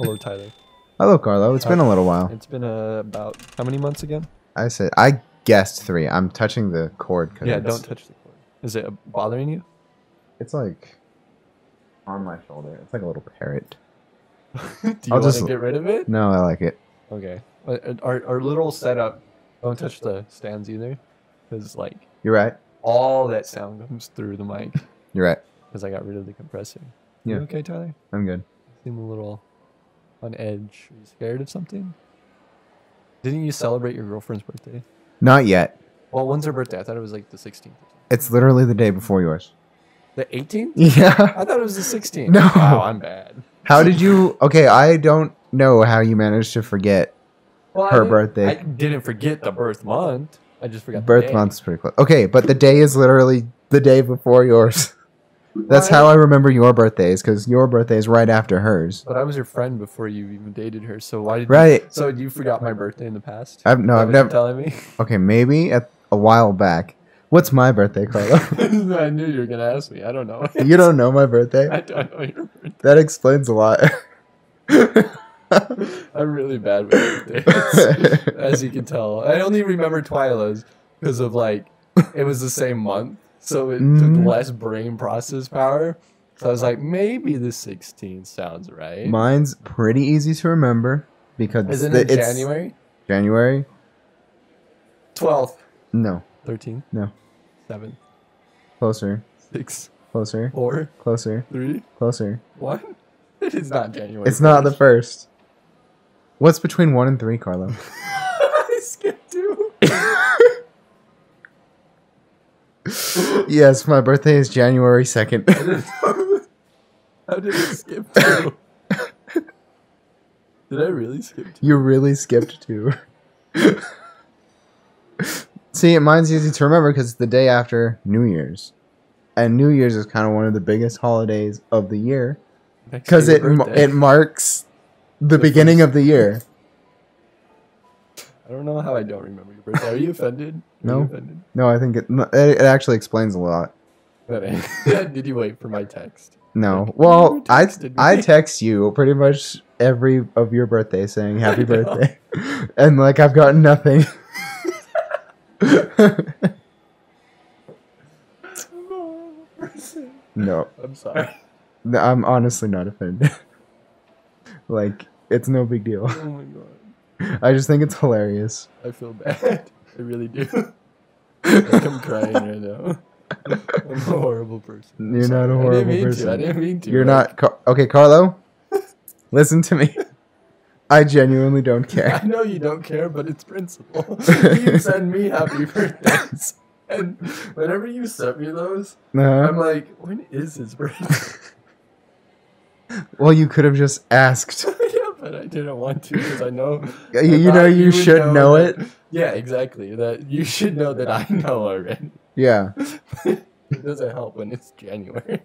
Hello, Tyler. Hello, Carlo. It's been a little while. It's been uh, about how many months again? I said I guessed three. I'm touching the cord. Cause Yeah, it's, don't touch the cord. Is it bothering you? It's like on my shoulder. It's like a little parrot. Do you I'll want just- to get rid of it? No, I like it. Okay. Uh, uh, Our, our little setup, don't touch the stands either. Because, like, You're right. all that sound comes through the mic. You're right. Because I got rid of the compressor. Yeah. You okay, Tyler? I'm good. Seem a little on edge. Are you scared of something? Didn't you celebrate your girlfriend's birthday? Not yet. Well, when's her birthday? I thought it was like the 16th. It's literally the day before yours. The 18th? Yeah. I thought it was the 16th. No. Wow, I'm bad. How did you? Okay, I don't know how you managed to forget Well, Her didn't- birthday. I didn't forget the birth month. I just forgot the birth day. month's pretty close. Okay, but the day is literally the day before yours. That's how I remember your birthdays because your birthday is right after hers. But I was your friend before you even dated her, so why did Right. You, so you forgot my birthday in the past? I've no, Is that I've what you're never. telling me. Okay, maybe at a while back. What's my birthday, Carlo? I knew you were gonna ask me. I don't know. you don't know my birthday? I don't know your birthday. That explains a lot. I'm really bad with birthdays, as you can tell. I only remember Twyla's because of like it was the same month, so it Mm. took less brain process power. So I was like, maybe the 16th sounds right. Mine's pretty easy to remember because Isn't the- it it's January? January? 12th, No, 13th, no. 7th, Closer, 6. closer, 4, closer, 3, closer. 1. It is not January. It's not the first. What's between one and three, Carlo? I skipped two. yes, my birthday is January second. How did it skip two? Did I really skip two? you really skipped two. See, mine's easy to remember because it's the day after New Year's, and New Year's is kind of one of the biggest holidays of the year because it your ma- birthday. it marks the, The beginning first- of the year. I don't know how I don't remember your birthday. Are you offended? No. You offended? No, I think it, it it actually explains a lot. Did you wait for my text? No, Like, well, I texted I text you pretty much every of your birthday saying happy birthday, and like I've gotten nothing. no, I'm sorry. no, I'm honestly not offended. like it's no big deal. Oh my god. I just think it's hilarious. I feel bad. I really do. like I'm crying right now. I'm a horrible person. You're not a horrible didn't mean person. To. I didn't mean to. You're like- not Car- okay, Carlo. Listen to me. I genuinely don't care. I know you don't care, but it's principle. you send me happy birthdays. And whenever you send me those, I'm Uh, like, when is his birthday? well, you could have just asked. But I didn't want to because I know. You, you know you, would should know, that- it. Yeah, exactly. That you should know that I know already. Yeah. it doesn't help when it's January.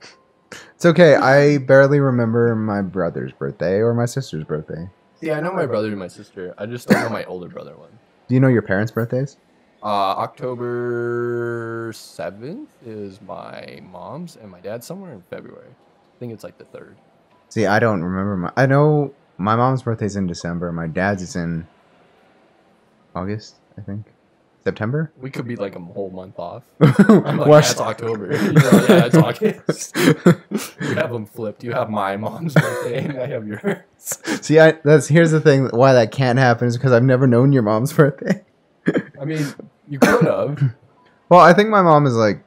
It's okay. I barely remember my brother's birthday or my sister's birthday. Yeah, I know my brother and my sister. I just don't know my older brother one. Do you know your parents' birthdays? Uh, October 7th is my mom's and my dad's somewhere in February. I think it's like the 3rd. See, I don't remember my. I know my mom's birthday's in December. My dad's is in August, I think. September. We could be like a whole month off. I'm like, Watch- that's October. You know, yeah, it's August. you have them flipped. You have my mom's birthday and I have yours. See, I that's here's the thing. Why that can't happen is because I've never known your mom's birthday. I mean, you could have. Well, I think my mom is like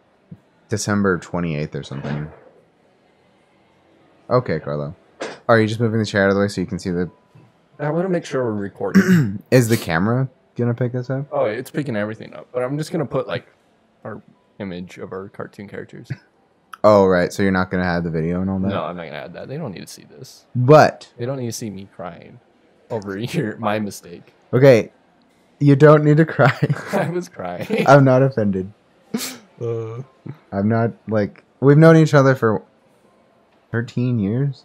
December twenty eighth or something. Okay, Carlo. Are you just moving the chair out of the way so you can see the? I want to make sure we're recording. Is the camera gonna pick this up? oh, it's picking everything up. But I'm just going to put like our image of our cartoon characters. Oh, right. So you're not gonna have the video and all that. No, I'm not going to add that. They don't need to see this. But They don't need to see me crying over your my mistake. okay, you don't need to cry. I was crying. I'm not offended. Uh, I'm not like we've known each other for thirteen years.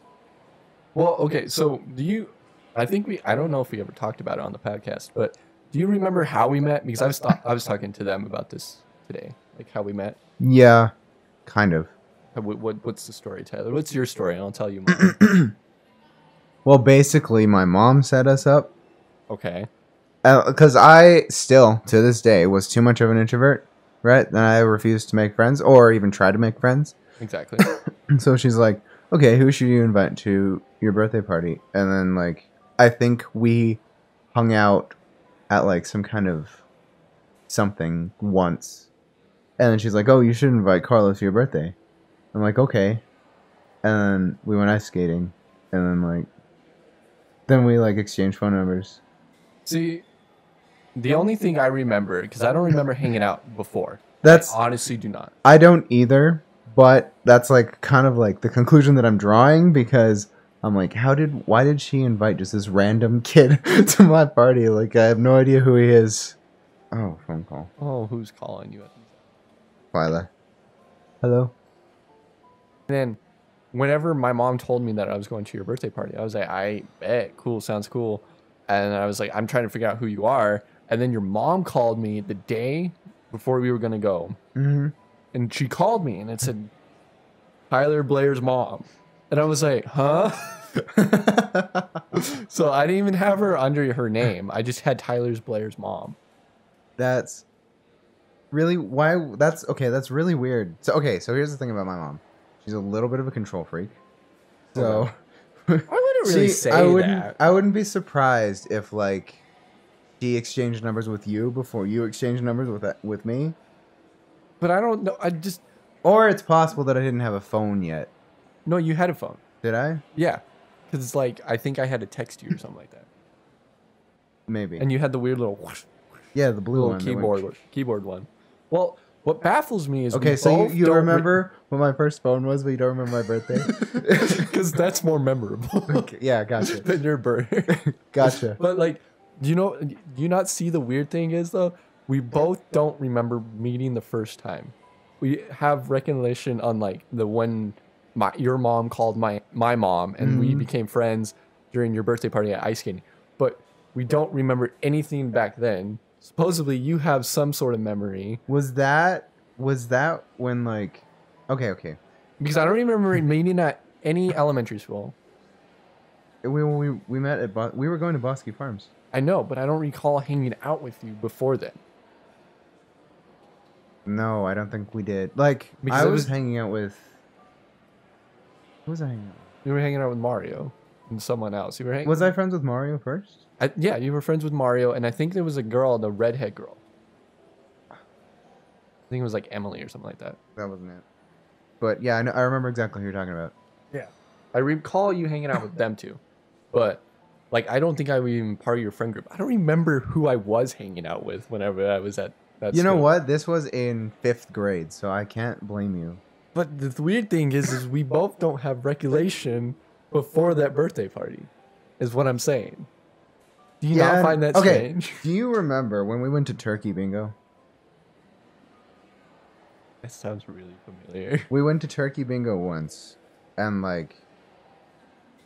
Well, okay. So, do you? I think we. I don't know if we ever talked about it on the podcast, but do you remember how we met? Because I was ta- I was talking to them about this today, like how we met. Yeah, kind of. What, what what's the story, Tyler? What's your story? And I'll tell you mine. Well, basically, my mom set us up Okay. Uh, because I still to this day was too much of an introvert, right? And I refused to make friends or even try to make friends. Exactly. So she's like, "Okay, who should you invite to your birthday party?" And then like, I think we hung out at like some kind of something once, and then she's like, "Oh, you should invite Carlos to your birthday." I'm like, "Okay," and then we went ice skating, and then like, then we like exchanged phone numbers. See, the only thing I remember because I don't remember hanging out before. That's I honestly do not. I don't either, but that's like kind of like the conclusion that I'm drawing because I'm like, how did why did she invite just this random kid to my party? Like I have no idea who he is. Oh, phone call. Oh, who's calling you? Lila. Hello. And then, whenever my mom told me that I was going to your birthday party, I was like, I bet, cool, sounds cool. And I was like, I'm trying to figure out who you are. And then your mom called me the day before we were gonna go, Mm-hmm. And she called me and it said Tyler Blair's mom, and I was like, huh? so I didn't even have her under her name. I just had Tyler's Blair's mom. that's really why that's okay, that's really weird. So okay, so here's the thing about my mom. She's a little bit of a control freak. So I wouldn't really See, say I wouldn't that. I wouldn't be surprised if like she exchanged numbers with you before you exchanged numbers with with me. But I don't know. I just Or it's possible that I didn't have a phone yet. no. You had a phone. Did I? Yeah, because it's like I think I had to text you or something like that, Maybe. and you had the weird little whoosh, yeah, the blue little one. went- keyboard keyboard one. Well, what baffles me is Okay, so you, you don't re- remember what my first phone was, but you don't remember my birthday? because that's more memorable Okay, yeah, gotcha. than your birthday. Gotcha. but like, do you know? Do you not see the weird thing is though? We both don't remember meeting the first time. We have recollection on like the when my your mom called my my mom and we Mhm. became friends during your birthday party at ice skating. But we don't remember anything back then. Supposedly you have some sort of memory Was that was that when like Okay, okay. because I don't remember meeting at any elementary school. We we we met at we were going to Bosky Farms. I know, but I don't recall hanging out with you before then. No, I don't think we did. Like Because I was, was- hanging out with Who was I hanging out with? You were hanging out with Mario and someone else. You were hanging. Was I friends with Mario first? I, yeah, you were friends with Mario, and I think there was a girl, the redhead girl. I think it was like Emily or something like that. That wasn't it. But yeah, I, know, I remember exactly who you're talking about. Yeah. I recall you hanging out with them too, but like I don't think I was even part of your friend group. I don't remember who I was hanging out with whenever I was at that. you know school. what? This was in fifth grade, so I can't blame you. But the weird thing is, is we both don't have regulation before that birthday party. Is what I'm saying. Do you not find that okay. strange? Do you remember when we went to Turkey Bingo? That sounds really familiar. We went to Turkey Bingo once, and like,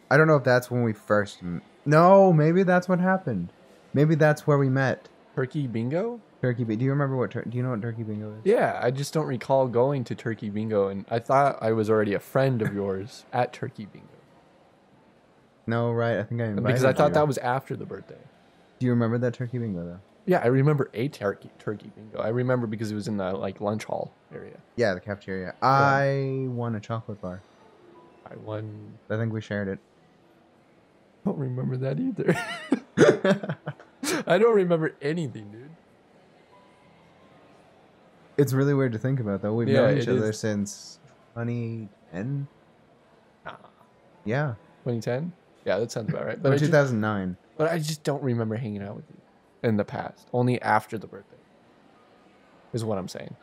I don't know if that's when we first. M- no, maybe that's what happened. Maybe that's where we met. Turkey bingo? Turkey. Bi- Do you remember what? Tur- do you know what Turkey Bingo is? Yeah, I just don't recall going to Turkey Bingo, and I thought I was already a friend of yours at Turkey Bingo No, right? I think I invited because I thought you. that was after the birthday. Do you remember that Turkey Bingo though? Yeah, I remember a turkey Turkey Bingo. I remember because it was in the like lunch hall area. Yeah, the cafeteria. I won a chocolate bar. I won. I think we shared it. Don't remember that either. I don't remember anything, dude. It's really weird to think about though. We've Yeah, known each other is. since 2010. Nah. Yeah, 2010. Yeah, that sounds about right. But or I, just, 2009. but I just don't remember hanging out with you in the past. Only after the birthday. Is what I'm saying.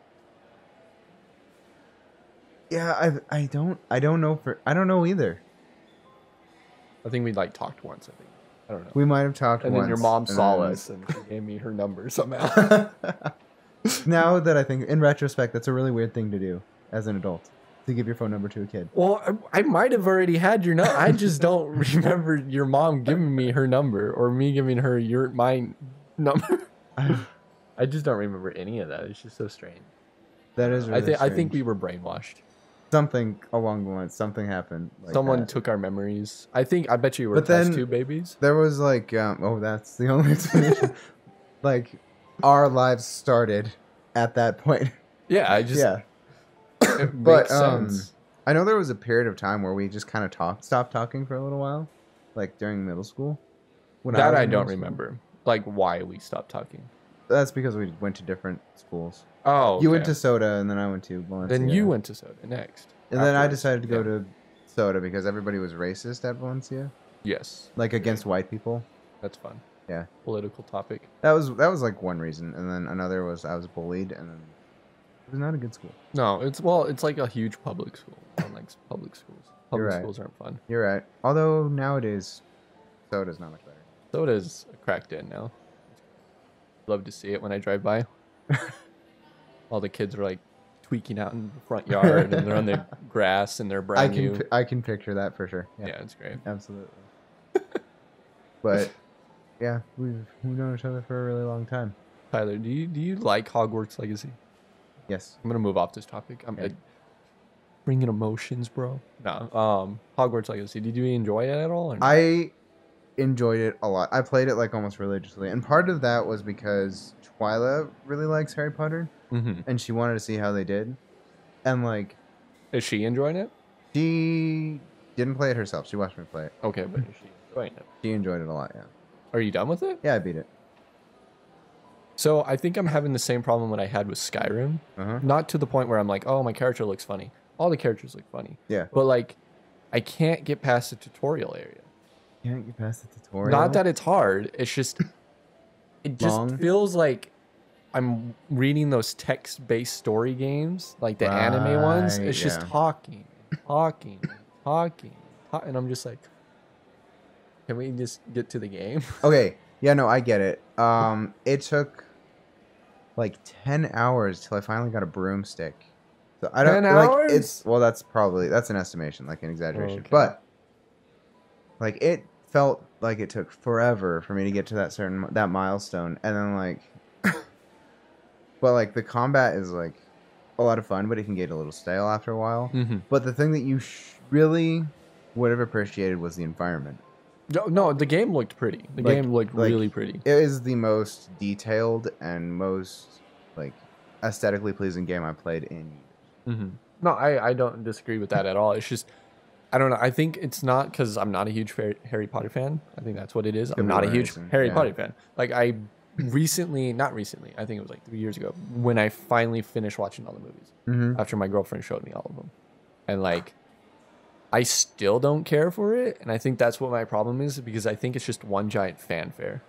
Yeah, I I don't I don't know for I don't know either. I think we like talked once. I think. I don't know. We might have talked and once. then your mom saw then- us and gave me her number somehow. now that I think, in retrospect, that's a really weird thing to do as an adult to give your phone number to a kid. well, I, I might have already had your number. I just don't remember your mom giving me her number or me giving her your my number. I just don't remember any of that. It's just so strange. That is. Really I think I think we were brainwashed. Something along the lines. Something happened. Like Someone that. took our memories. I think. I bet you were But then- tube babies. There was like, um, oh, that's the only explanation. like, our lives started at that point. Yeah, I just. yeah. But, um. I know there was a period of time where we just kind of talked, stopped talking for a little while, like during middle school. When That was I don't remember. Like why we stopped talking. That's because we went to different schools. Oh, You went okay. to Soda, and then I went to Valencia. Then you went to soda next. and then I afterwards. decided to go Yeah. to Soda because everybody was racist at Valencia, Yes, like against white people. that's fun. Yeah. Political topic. That was that was like one reason, and then another was I was bullied, and then it was not a good school. No, it's well, it's like a huge public school. I don't like public schools. Public right. schools aren't fun. You're right. Although nowadays, Soda's not much better. Soda's cracked in now. Love to see it when I drive by. All the kids are like tweaking out in the front yard and they're on the grass and they're I brand can new. I can picture that for sure. yeah. Yeah, it's great. absolutely. but yeah, we've we've known each other for a really long time. Tyler, do you do you like Hogwarts Legacy? Yes. I'm gonna move off this topic. I'm Okay. uh, bringing emotions, bro. No, um, Hogwarts Legacy. Did you enjoy it at all? I enjoyed it a lot. I played it like almost religiously, and part of that was because Twyla really likes Harry Potter, Mhm. and she wanted to see how they did, and like Is she enjoying it? she didn't play it herself. She watched me play it. Okay, but is she enjoying it? She enjoyed it a lot. Yeah. Are you done with it? Yeah, I beat it. So I think I'm having the same problem that I had with Skyrim. Uh huh. Not to the point where I'm like, oh, my character looks funny. All the characters look funny. Yeah. But like, I can't get past the tutorial area. Can't get past the tutorial. Not that it's hard. It's just, it just Long? feels like I'm reading those text-based story games, like the anime ones. It's just talking, talking, talking, talk- and I'm just like, can we just get to the game? Okay. Yeah, no, I get it. Um, it took like ten hours till I finally got a broomstick. So I don't 10 like hours? it's well, that's probably that's an estimation, like an exaggeration. Okay. But like it felt like it took forever for me to get to that certain that milestone, and then like, but like the combat is like a lot of fun, but it can get a little stale after a while. mm-hmm. But the thing that you sh- really would have appreciated was the environment. No, no, the game looked pretty. The Like- game looked like- really pretty. It is the most detailed and most like aesthetically pleasing game I've played in. hmm No, I, I don't disagree with that at all. It's just, I don't know. I think it's not because I'm not a huge Harry Potter fan. I think that's what it is. I'm not a huge reason, Harry yeah. Potter fan. Like I recently, not recently, I think it was like three years ago when I finally finished watching all the movies Mm-hmm. after my girlfriend showed me all of them, and like, I still don't care for it, and I think that's what my problem is because I think it's just one giant fanfare.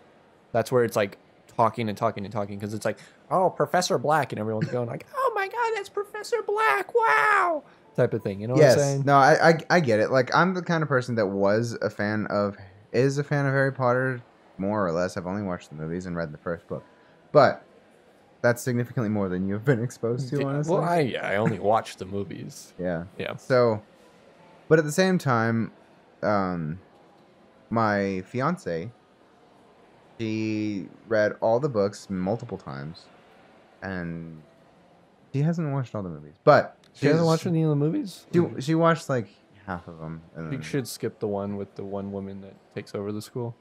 That's where it's like talking and talking and talking because it's like, oh, Professor Black, and everyone's going like, oh my god, that's Professor Black, wow, type of thing. You know what I'm Yes. saying? No, I, I I get it. Like I'm the kind of person that was a fan of is a fan of Harry Potter more or less. I've only watched the movies and read the first book, but that's significantly more than you've been exposed to. Honestly. well, I I only watched the movies. yeah. Yeah. So, but at the same time, um, my fiance, she read all the books multiple times, and she hasn't watched all the movies. But She hasn't watched any of the movies. She, she watched like half of them. And You then, should skip the one with the one woman that takes over the school.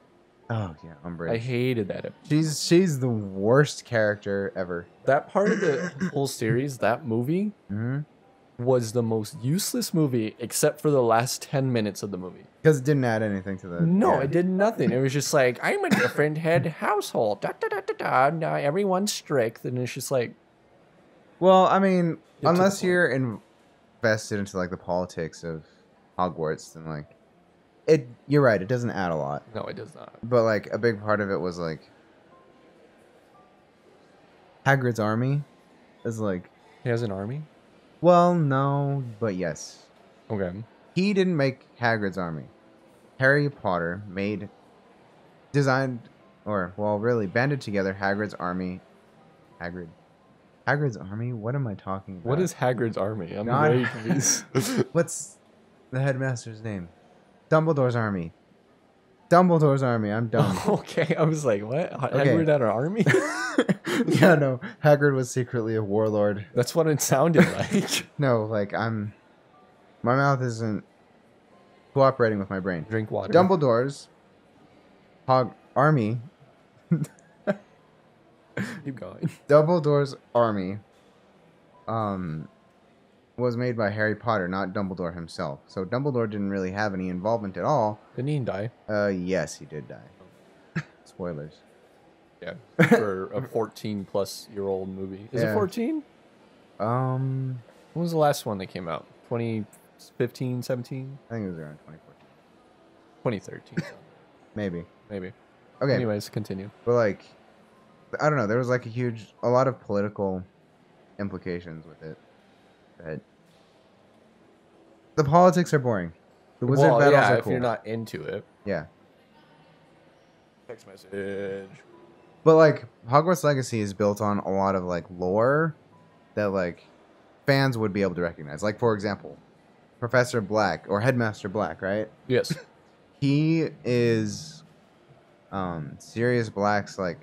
oh yeah, Umbridge. I hated that. ep- she's she's the worst character ever. That part of the whole series, that movie, Mm-hmm. was the most useless movie except for the last 10 minutes of the movie. Because it didn't add anything to the. No, it did nothing. It was just like, I'm a different head household. Da, da, da, da, da. Now everyone's strict. And it's just like, Well, I mean, the unless you're invested into like the politics of Hogwarts, then like it. You're right. It doesn't add a lot, no, it does not. but like a big part of it was like Hagrid's army is like. He has an army? Well, no, but yes. Okay. He didn't make Hagrid's army. Harry Potter made, designed, or well, really banded together Hagrid's army. Hagrid. Hagrid's army. What am I talking about? What is Hagrid's army? I'm God. very confused. What's the headmaster's name? Dumbledore's army. Dumbledore's army. I'm dumb. okay, I was like, what? Okay. Hagrid had an army? yeah, no. Hagrid was secretly a warlord. That's what it sounded like. No, like I'm. My mouth isn't cooperating with my brain. Drink water. Dumbledore's Hog Army. Keep going. Dumbledore's army um was made by Harry Potter, not Dumbledore himself. So Dumbledore didn't really have any involvement at all. Didn't he die? Uh yes, he did die. Spoilers. Yeah. For a 14 plus year old movie. Is it 14? Um When was the last one that came out? 2015, 17? I think it was around 2014. 2013. Maybe. Maybe. Okay. Anyways, continue. But like I don't know, there was like a huge a lot of political implications with it. But the politics are boring. The wizard well, battles yeah, are if you're not into it. yeah. Text message. But like Hogwarts Legacy is built on a lot of like lore that like fans would be able to recognize. Like for example, Professor Black or Headmaster Black, right? Yes. He is um Sirius Black's like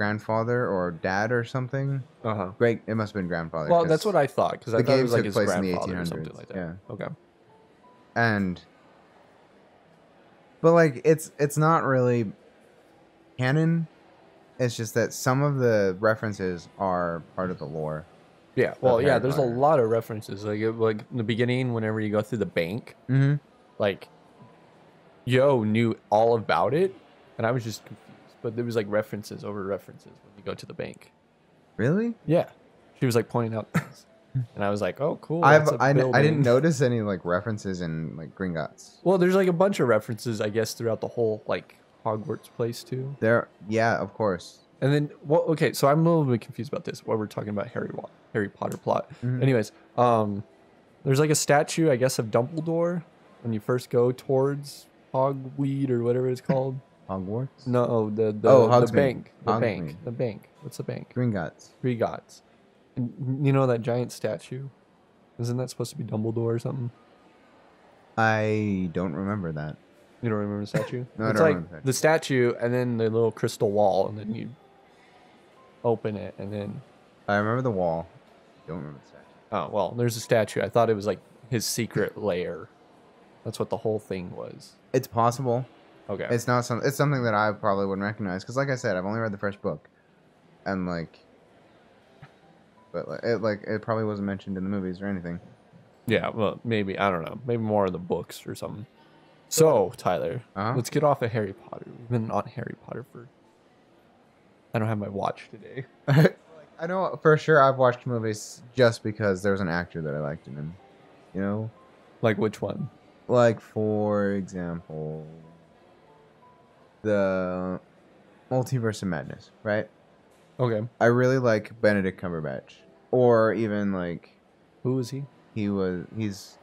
grandfather or dad or something. Uh huh. Great, it must have been grandfather. Well, that's what I thought because I the thought it game was like took his place in the grandfather or something like that. yeah. Okay. and but like it's it's not really canon. It's just that some of the references are part of the lore. Yeah. Well, yeah. There's a lot of references. Like, it, like in the beginning, whenever you go through the bank, Mm-hmm. like, Yo knew all about it, and I was just confused. But there was like references over references when you go to the bank. Really? Yeah. She was like pointing out things, and I was like, "Oh, cool." I've I, I didn't notice any like references in like Gringotts. Well, there's like a bunch of references, I guess, throughout the whole like Hogwarts place too. There, yeah, of course. And then, well, okay, so I'm a little bit confused about this. While we're talking about Harry Harry Potter plot. Mhm. Anyways, um, there's like a statue, I guess, of Dumbledore when you first go towards Hogweed or whatever it's called. Hogwarts. no, oh, the the, Oh, the Hogsmeade. bank, the Hogsmeade. bank, the bank. What's the bank? Gringotts. Three gods. And you know that giant statue? Isn't that supposed to be Dumbledore or something? I don't remember that. You don't remember the statue? No, I it's don't like remember the the statue and then the little crystal wall, and then you open it, and then I remember the wall. Don't remember the statue. oh well, there's a statue. I thought it was like his secret lair. That's what the whole thing was. It's possible. Okay. It's not some. It's something that I probably wouldn't recognize because, like I said, I've only read the first book, and like, but like, it like it probably wasn't mentioned in the movies or anything. yeah. Well, maybe I don't know. Maybe more of the books or something. So Tyler, Uh-huh. let's get off of Harry Potter. We've been on Harry Potter for. I don't have my watch today. I know for sure I've watched movies just because there was an actor that I liked in them. You know, Like which one? like for example, the Multiverse of Madness, right? Okay. I really like Benedict Cumberbatch, or even like Who was he? he was he's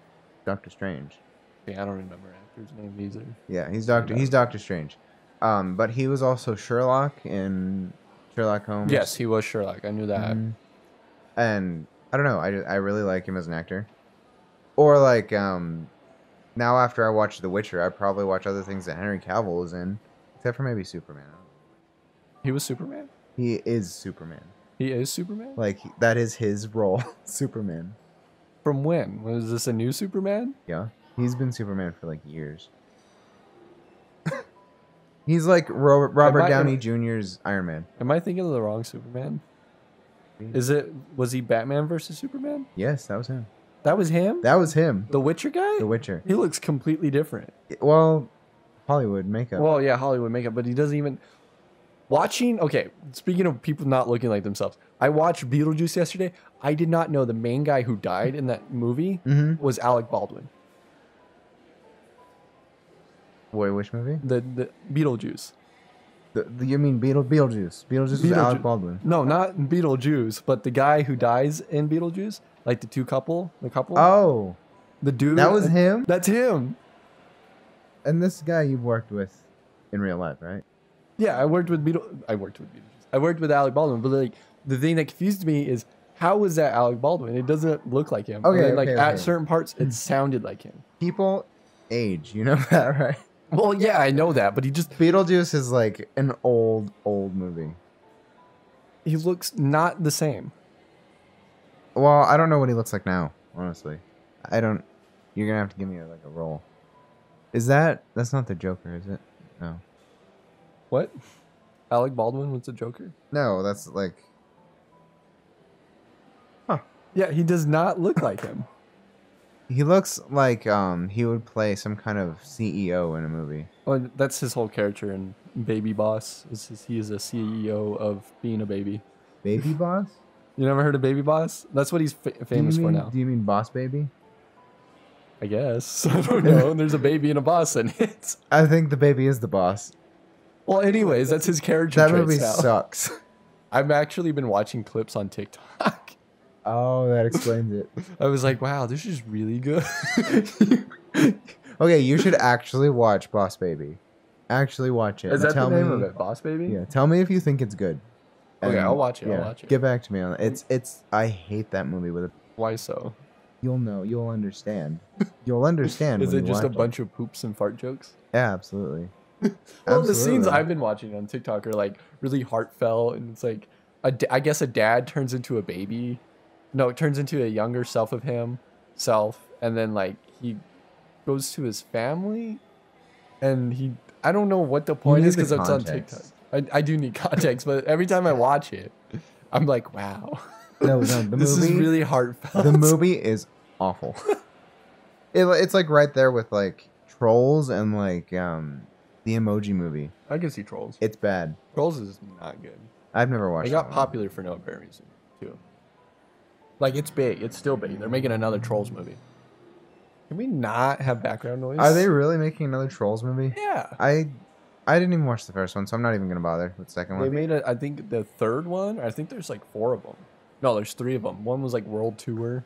Doctor Strange. Yeah, I don't remember actor's name either. Yeah, he's Doctor he's Doctor Strange. Um, but he was also Sherlock in Sherlock Holmes. Yes, he was Sherlock. I knew that. Mhm. And I don't know, I, I really like him as an actor. Or like um now after I watch The Witcher, I probably watch other things that Henry Cavill is in, except for maybe Superman. He was Superman. He is Superman. He is Superman. Like that is his role, Superman. From when? Was this a new Superman? Yeah. He's been Superman for like years. He's like Ro- Robert I- Downey Jr.'s Iron Man. Am I thinking of the wrong Superman? Is it? Was he Batman versus Superman? Yes, that was him. That was him. That was him. the Witcher guy. The Witcher. He looks completely different. Well, Hollywood makeup. Well, yeah, Hollywood makeup, but he doesn't even. Watching, okay, speaking of people not looking like themselves, I watched Beetlejuice yesterday. I did not know the main guy who died in that movie Mhm. was Alec Baldwin. Boy, which movie? The the Beetlejuice. The, the, you mean Beetle Beetlejuice? Beetlejuice Alec Baldwin. No, not Beetlejuice, but the guy who dies in Beetlejuice, like the two couple, the couple, Oh, the dude. that was him. That's him. And this guy you've worked with in real life, right? Yeah, I worked with Beetle. I worked with Beetlejuice. I worked with Alec Baldwin, but like the thing that confused me is how was that Alec Baldwin? It doesn't look like him. Okay, then, like okay, at okay. certain parts, it hmm. sounded like him. People age, you know that, right? Well, yeah, I know that, but he just Beetlejuice is like an old, old movie. he looks not the same. Well, I don't know what he looks like now, honestly. I don't. You're gonna have to give me like a role. Is that that's not the Joker, is it? No. What? Alec Baldwin was the Joker? No, that's like Huh. Yeah, he does not look like him. he looks like um he would play some kind of CEO in a movie. Well, that's his whole character in Baby Boss. Is his- he is a CEO of being a baby. Baby Boss? You never heard of Baby Boss? That's what he's fa- Do you famous for now. Do you mean Boss Baby? I guess. I don't know. And There's a baby and a boss in it. I think the baby is the boss. Well, anyways, that's his character That movie now. sucks. I've actually been watching clips on TikTok. Oh, that explains it. I was like, wow, this is really good. Okay, you should actually watch Boss Baby. Actually watch it. is that tell the name me, of it? Boss Baby? Yeah, tell me if you think it's good. Okay, I'll watch it, I'll watch it. Get back to me on it. It's it's. I hate that movie with a. Why so? You'll know. You'll understand. You'll understand. Is it just a bunch of poops and fart jokes? Yeah, absolutely. Well, the scenes I've been watching on TikTok are like really heartfelt, and it's like, a I guess a dad turns into a baby. No, it turns into a younger self of him, self, and then like he goes to his family, and he. I don't know what the point is because it's on TikTok. I, I do need context, but every time I watch it, I'm like, wow, No, no. The this movie. is really heartfelt. the movie is awful. it, it's like right there with like trolls and like um the emoji movie. I can see Trolls. It's bad. Trolls is not good. I've never watched. It got popular for no apparent reason, too. Like it's big, it's still big. They're making another Trolls movie. Can we not have background noise? Are they really making another trolls movie? Yeah. I I didn't even watch the first one, so I'm not even gonna bother with the second They one. They made a, I think the third one. I think there's like four of them. No, there's three of them. One was like World Tour,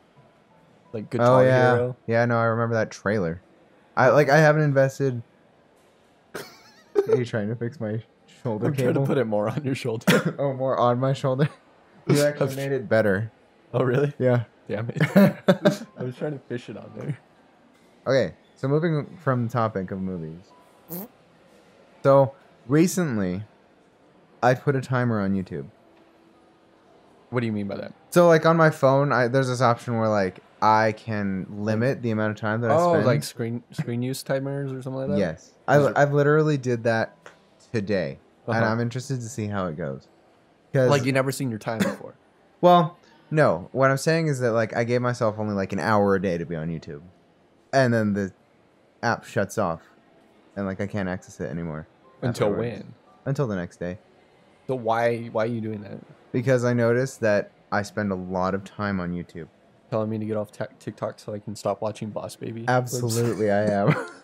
like Guitar oh yeah, Hero. yeah. No, I remember that trailer. I like. I haven't invested. Are you trying to fix my shoulder I'm trying to put it more on your shoulder. oh, more on my shoulder. You actually made it better. oh really? Yeah. Damn it! I was trying to fish it on there. Okay, so moving from the topic of movies. So recently, I put a timer on YouTube. What do you mean by that? So like on my phone, I there's this option where like I can limit the amount of time that I Oh, spend. like screen screen use timers or something like that. yes, I, I've literally did that today, and Uh-huh. I'm interested to see how it goes. Like you never seen your time before. well, no, what I'm saying is that like I gave myself only like an hour a day to be on YouTube, and then the app shuts off, and like I can't access it anymore. Until afterwards. when? Until the next day. So why why are you doing that? Because I noticed that I spend a lot of time on YouTube. Telling me to get off TikTok so I can stop watching Boss Baby. Absolutely, I am.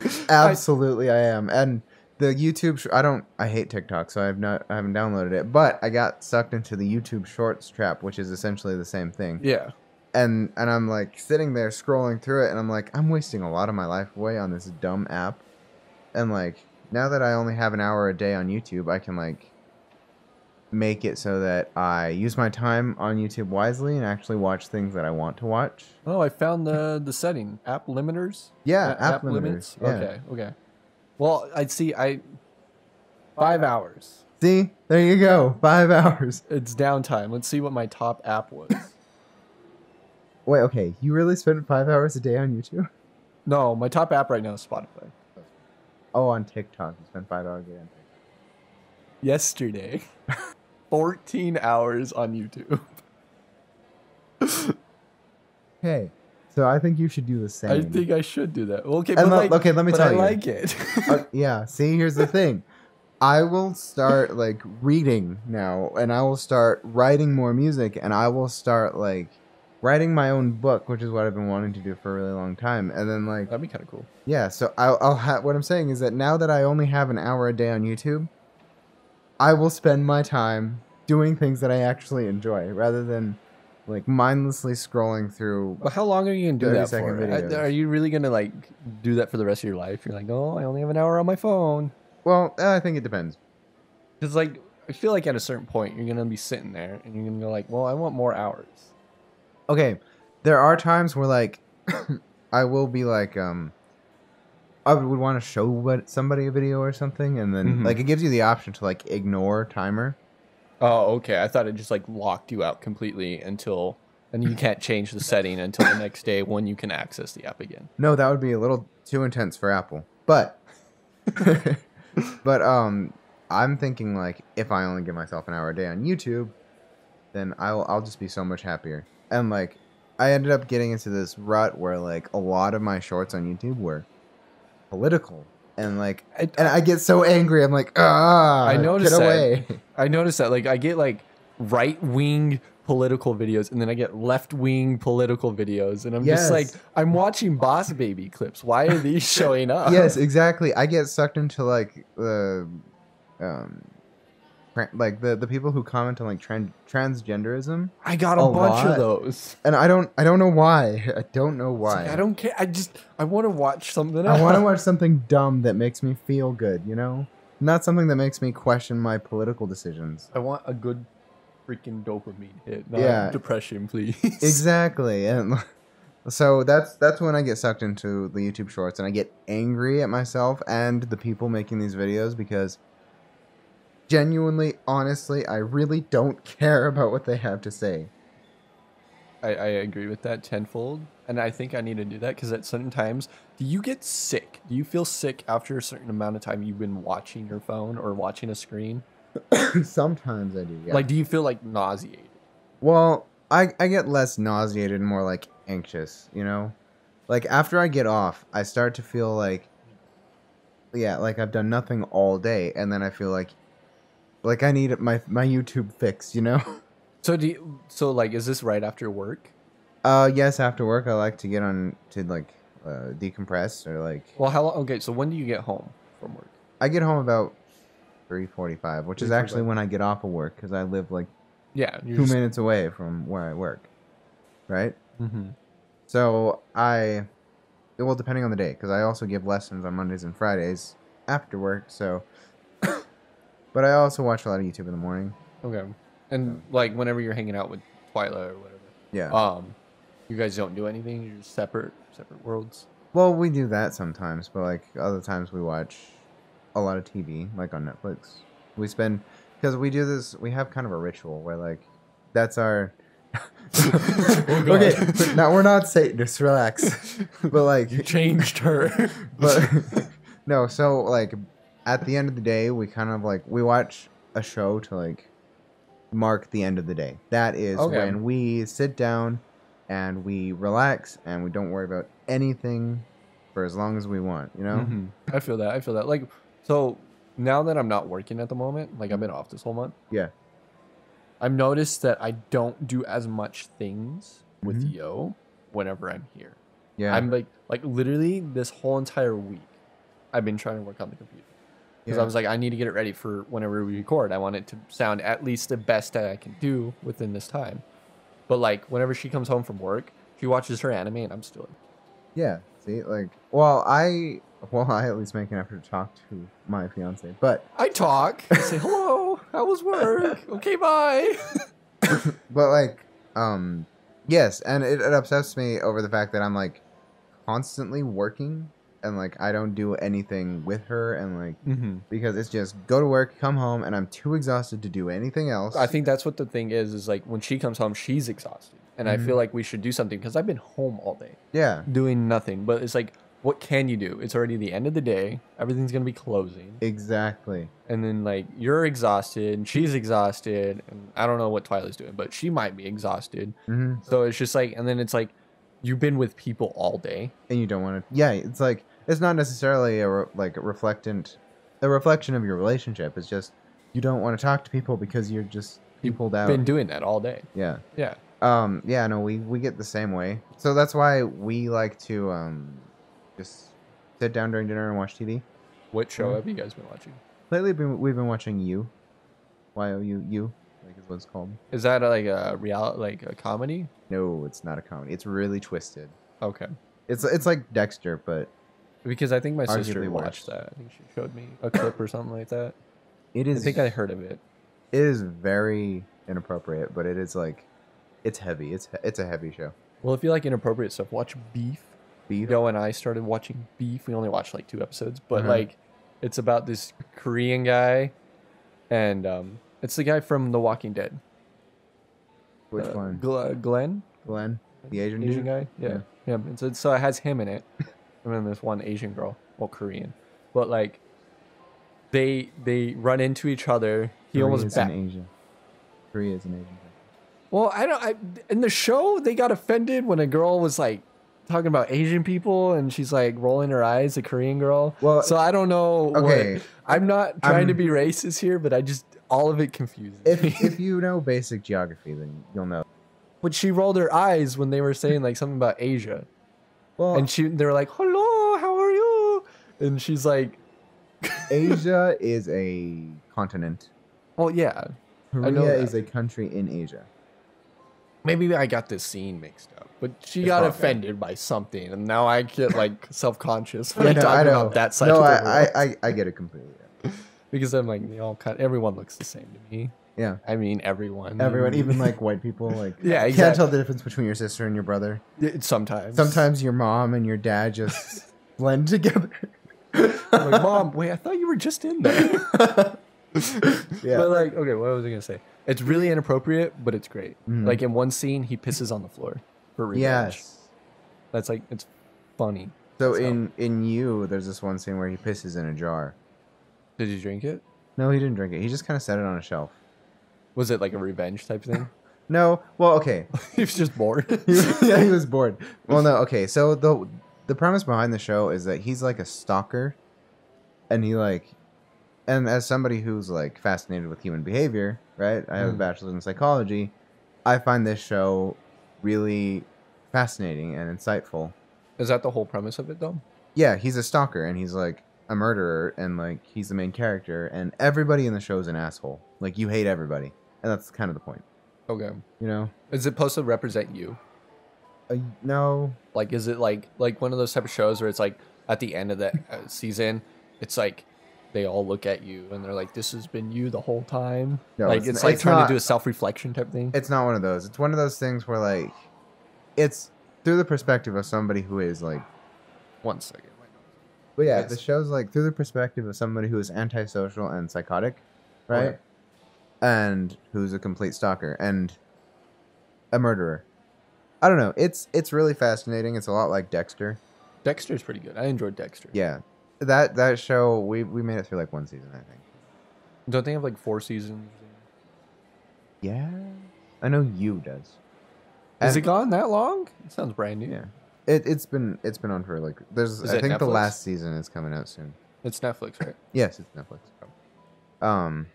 Absolutely, I am. And the YouTube, sh- I don't, I hate TikTok, so I've not, I haven't downloaded it. But I got sucked into the YouTube Shorts trap, which is essentially the same thing. Yeah. And and I'm like sitting there scrolling through it, and I'm like, I'm wasting a lot of my life away on this dumb app. And like now that I only have an hour a day on YouTube, I can like make it so that I use my time on YouTube wisely and actually watch things that I want to watch. Oh, I found the the setting. App limiters. Yeah, A- app, limiters. Yeah. Okay. Okay. Well, I see. I five hours. See, there you go. Five hours. It's downtime. Let's see what my top app was. Wait, okay. You really spend five hours a day on YouTube? no, my top app right now is Spotify. Oh, on TikTok. You spend five hours a day on TikTok. Yesterday, fourteen hours on YouTube. Okay. So I think you should do the same. I think I should do that. Okay, but like, okay, let me but tell I you. like it. Uh, yeah. See, here's the thing. I will start like reading now, and I will start writing more music, and I will start like writing my own book, which is what I've been wanting to do for a really long time. And then like That'd be kind of cool. Yeah, so I'll, I'll have what I'm saying is that now that I only have an hour a day on YouTube, I will spend my time doing things that I actually enjoy rather than like mindlessly scrolling through. But how long are you gonna do that second for? videos. Are you really gonna like do that for the rest of your life? You're like, oh, I only have an hour on my phone. Well, uh, I think it depends. Because like, I feel like at a certain point, you're gonna be sitting there and you're gonna go like, well, I want more hours. Okay, there are times where like I will be like um I would want to show what somebody a video or something and then Mhm. like it gives you the option to like ignore timer. Oh, okay. I thought it just like locked you out completely until and you can't change the setting until the next day when you can access the app again. No, that would be a little too intense for Apple. But but um I'm thinking like if I only give myself an hour a day on YouTube, then I'll I'll just be so much happier. And like I ended up getting into this rut where like a lot of my shorts on YouTube were political. And like I, and I get so angry. I'm like, ah, I noticed get that. I noticed that like I get like right wing political videos and then I get left wing political videos and I'm just like I'm watching Boss Baby clips. Why are these showing up? yes, exactly. I get sucked into like the, um, tra- like the the people who comment on like tran- transgenderism, I got a, A bunch lot. of those. and I don't I don't know why. I don't know why. like, I don't care. I just I want to watch something I want to watch something dumb that makes me feel good. You know, not something that makes me question my political decisions. I want a good freaking dopamine hit, not Yeah. depression, please. Exactly, and so that's that's when I get sucked into the YouTube Shorts, and I get angry at myself and the people making these videos because genuinely, honestly, I really don't care about what they have to say. I, I agree with that tenfold, and I think I need to do that because at certain times, do you get sick? Do you feel sick after a certain amount of time you've been watching your phone or watching a screen? Sometimes I do. Yeah. Like, do you feel like nauseated? well, I I get less nauseated and more like anxious. You know, like after I get off, I start to feel like, yeah, like I've done nothing all day, and then I feel like, like I need my my YouTube fix. You know. So do you, so like is this right after work? Uh, yes. After work, I like to get on to like uh, decompress or like Well, how long? Okay, so when do you get home from work? I get home about three forty-five, which is actually when I get off of work because I live like Yeah, two minutes away from where I work, right? Mm-hmm. So I, it well, depending on the day, because I also give lessons on Mondays and Fridays after work. So, but I also watch a lot of YouTube in the morning. Okay, and like whenever you're hanging out with Twyla or whatever, Yeah. um, you guys don't do anything. You're just separate, separate worlds. well, we do that sometimes, but like other times we watch a lot of TV, like on Netflix. We spend because we do this. We have kind of a ritual where like that's our. Oh, okay, now we're not Satanists. Relax. But like, You changed her. but no. So like, at the end of the day, we kind of like we watch a show to like mark the end of the day. That is Okay. when we sit down and we relax and we don't worry about anything for as long as we want. You know. Mhm. I feel that. I feel that. Like, so now that I'm not working at the moment, like I've been off this whole month, Yeah. I've noticed that I don't do as much things with Mhm. Yo whenever I'm here. Yeah. I'm like, like literally this whole entire week, I've been trying to work on the computer because Yeah. I was like, I need to get it ready for whenever we record. I want it to sound at least the best that I can do within this time. But like, whenever she comes home from work, she watches her anime, and I'm still. Yeah. See, like, well, I, well, I at least make an effort to talk to my fiance, but, I talk. I say hello. How was work? Okay, bye. but like, um, yes, and it, it upsets me over the fact that I'm like constantly working and like I don't do anything with her and like mm-hmm. because it's just go to work, come home, and I'm too exhausted to do anything else. I think that's what the thing is. Is like when she comes home, she's exhausted, and I Mhm. feel like we should do something because I've been home all day yeah, doing nothing. But it's like, what can you do? It's already the end of the day. Everything's gonna be closing, exactly. and then like you're exhausted, and she's exhausted, and I don't know what Twyla's doing, but she might be exhausted. hmm So it's just like, and then it's like, you've been with people all day. And you don't want to. Yeah, it's like it's not necessarily a re- like a reflectant, a reflection of your relationship. It's just you don't want to talk to people because you're just peopled out. Been doing that all day. yeah. Yeah. Um. Yeah. No. We we get the same way. So that's why we like to um, just sit down during dinner and watch TV. What show Mhm. have you guys been watching? Lately, we've been, we've been watching You. Y O U U, like is what it's called. Is that like a reality, like a comedy? No, it's not a comedy. It's really twisted. Okay. It's it's like Dexter, but Because I think my sister watched that. I think she showed me a clip or something like that. It is. I think I heard of it. it is very inappropriate, but it is like, it's heavy. It's it's a heavy show. Well, if you like inappropriate stuff, watch Beef. Beef. Yo and I started watching Beef. We only watched like two episodes, but Uh-huh. like, it's about this Korean guy, and um, it's the guy from The Walking Dead. Which Uh, one? Gl- Glenn. Glenn, the Asian, Asian dude. guy. Yeah, yeah. and so, so it has him in it, and then there's one Asian girl, well Korean, but like they they run into each other. He almost Korea's back. in Asia. Korea is an Asian. country. Well, I don't. I, in the show, they got offended when a girl was like talking about Asian people, and she's like rolling her eyes, a Korean girl. Well, so I don't know. what- okay, I'm not trying to I'm- be racist here, but I just all of it confuses If me. if you know basic geography, then you'll know. but she rolled her eyes when they were saying like something about Asia, Well, and she they were like, "Hello, how are you?" And she's like, Asia is a continent. "Well, yeah, Korea is a country in Asia. maybe I got this scene mixed up." But she It's got offended by something, and now I get like self conscious when Yeah, I no, talk I about that side no, I. I, I, I get it completely. yeah. because I'm like they all kind everyone looks the same to me. Yeah, I mean everyone. everyone, even like white people, like Yeah, you can't tell the difference between your sister and your brother. Yeah, sometimes. Sometimes your mom and your dad just blend together. I'm like, mom, wait, I thought you were just in there. Yeah. But like, okay, what was I gonna say? It's really inappropriate, but it's great. Mhm. Like in one scene, he pisses on the floor for revenge. yes. That's like it's funny. So So- in in you, there's this one scene where he pisses in a jar. Did you drink it? No, he didn't drink it. He just kind of set it on a shelf. Was it like a revenge type thing? No, well, okay. he was just bored. yeah, he was bored. Well, no, okay. So the the premise behind the show is that he's like a stalker, and he like, and as somebody who's like fascinated with human behavior, right? I have a Mm. bachelor's in psychology. I find this show really fascinating and insightful. Is that the whole premise of it though? Yeah, he's a stalker, and he's like a murderer, and like he's the main character, and everybody in the show is an asshole. Like you hate everybody, and that's kind of the point, Okay. you know? Is it supposed to represent you? Uh, no, Like, is it like like one of those type of shows where it's like at the end of the uh, season, it's like they all look at you and they're like, "This has been you the whole time." No, like it's it's, like it's trying not- to do a self reflection type thing. it's not one of those. It's one of those things where like it's through the perspective of somebody who is like One second. But yeah, Yes. the show's like through the perspective of somebody who is antisocial and psychotic, right? Okay. And who's a complete stalker and a murderer. I don't know. It's it's really fascinating. It's a lot like Dexter. Dexter's pretty good. I enjoyed Dexter. Yeah. That that show we we made it through like one season, I think. Don't they have like four seasons? Yeah. I know you does. Is And- it gone that long? It sounds brand new. Yeah. It it's been it's been on for like there's Is I think the last season is coming out soon. It's Netflix, right? Yes, it's Netflix. Um,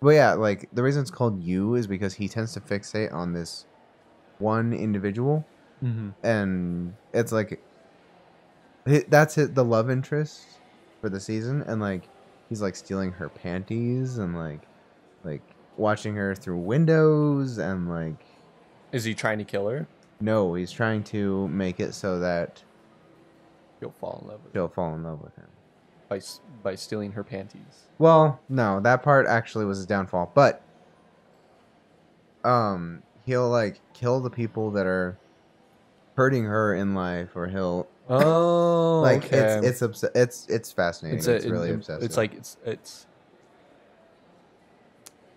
but yeah, like the reason it's called you is because he tends to fixate on this one individual, Mm-hmm. and it's like that's it, the love interest for the season, and like he's like stealing her panties and like like watching her through windows and like Is he trying to kill her? No, he's trying to make it so that He'll fall in love with she'll fall in love with him. by s- by stealing her panties. Well, no, that part actually was his downfall. But um he'll like kill the people that are hurting her in life or he'll Oh, like it's it's obs- it's it's fascinating. It's, It's, a, really it- obsessive. It's like it's it's.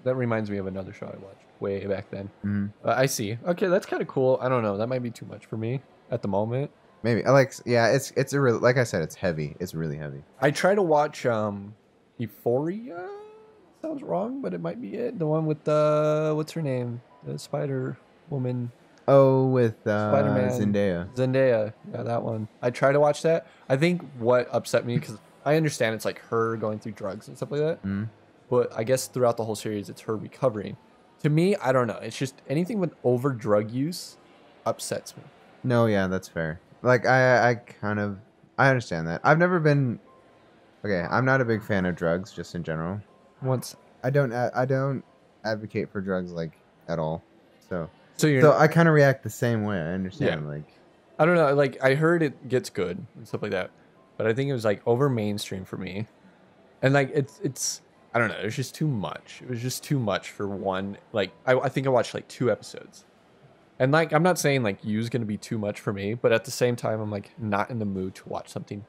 That reminds me of another show I watched way back then. Mhm. Uh, I see. Okay, that's kind of cool. I don't know. That might be too much for me at the moment. maybe I like yeah, it's it's a real like I said, it's heavy. It's really heavy. I try to watch um Euphoria. Sounds wrong, but it might be it. The one with the what's her name? The Spider Woman Oh, with uh, Spider-Man. Zendaya. Zendaya. Yeah, that one. I try to watch that. I think what upset me because I understand it's like her going through drugs and stuff like that. Mhm. But I guess throughout the whole series, it's her recovering. To me, I don't know. It's just anything with over drug use upsets me. No, yeah, that's fair. Like I I kind of I understand that. I've never been Okay, I'm not a big fan of drugs just in general. Once, I don't I don't advocate for drugs like at all. So so you're. so I kind of react the same way. I understand like I don't know. Like I heard it gets good and stuff like that, but I think it was like over mainstream for me, and like it's it's I don't know. It was just too much. It was just too much for one. Like I, I think I watched like two episodes, and like I'm not saying like you's gonna be too much for me, but at the same time I'm like not in the mood to watch something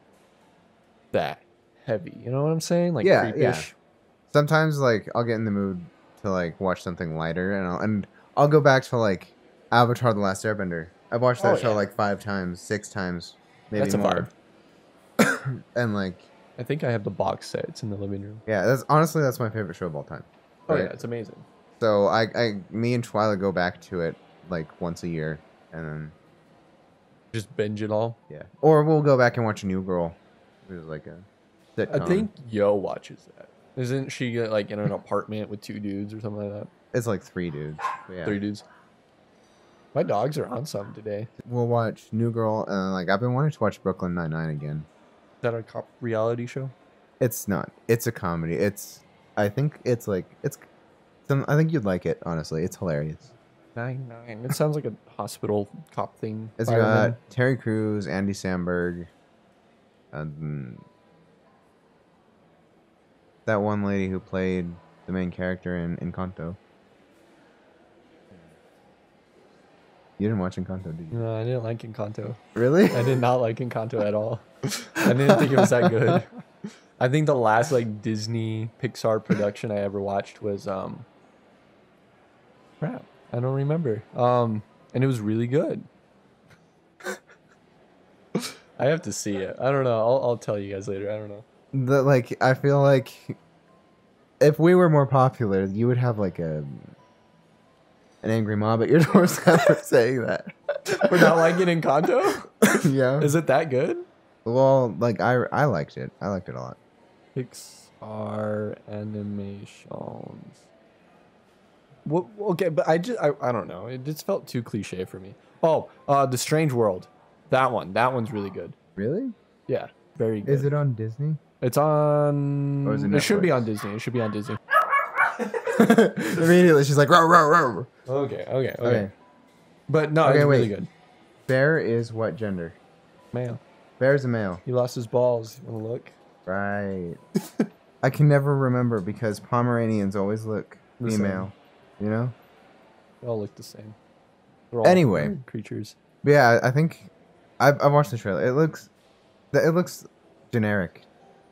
that heavy. You know what I'm saying? Like Yeah, yeah. sometimes like I'll get in the mood to like watch something lighter and I'll and I'll go back to like Avatar: The Last Airbender. I've watched that Oh, show yeah. like five times, six times, maybe That's more. and like, I think I have the box set. It's in the living room. yeah, that's honestly that's my favorite show of all time. Oh Right. yeah, it's amazing. So I, I, me and Twyla go back to it like once a year, and then Just binge it all. yeah, or we'll go back and watch New Girl, which is like a sitcom. I think Yo watches that. Isn't she like in an apartment with two dudes or something like that? it's like three dudes. yeah. Three dudes. My dogs are on some today. We'll watch New Girl, and like I've been wanting to watch Brooklyn Nine Nine again. Is that a cop reality show? It's not. It's a comedy. It's. I think it's like it's. Some, I think you'd like it. Honestly, it's hilarious. Nine nine. It sounds like a hospital cop thing. It's Fireman. got Terry Crews, Andy Samberg, and that one lady who played the main character in Encanto. You didn't watch Encanto, did you? No, I didn't like Encanto. Really? I did not like Encanto at all. I didn't think it was that good. I think the last like Disney Pixar production I ever watched was um crap. I don't remember. Um and it was really good. I have to see it. I don't know. I'll I'll tell you guys later. I don't know. The, like I feel like if we were more popular, you would have like a an angry mob at your doorstep for saying that. We're not liking Encanto? yeah. Is it that good? Well, like I I liked it. I liked it a lot. Pixar animations. What, okay, but I just I, I don't know. It just felt too cliche for me. Oh, uh, The Strange World. That one. That one's really good. Really? Yeah, very good. Is it on Disney? It's on. Or is it it should be on Disney. It should be on Disney. Immediately, she's like, row, row, row. Okay, okay, okay. Okay. But no, Okay, it's really wait. good. Bear is what gender? Male. Bear's a male. He lost his balls. You wanna look? Right. I can never remember because Pomeranians always look The same. female. You know? They all look the same. They're all Anyway. weird creatures. But yeah, I I think I've, I've watched the trailer. It looks, it looks generic